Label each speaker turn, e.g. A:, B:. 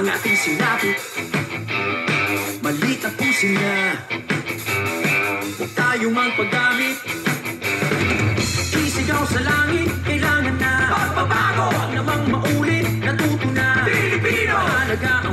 A: ang ating sinabi. Maliit ang pusin niya. Huwag tayo mang paggamit Isigaw sa langit, kailangan na. Pagbabago, huwag namang maulit Natuto na. Pilipino, mahalaga ang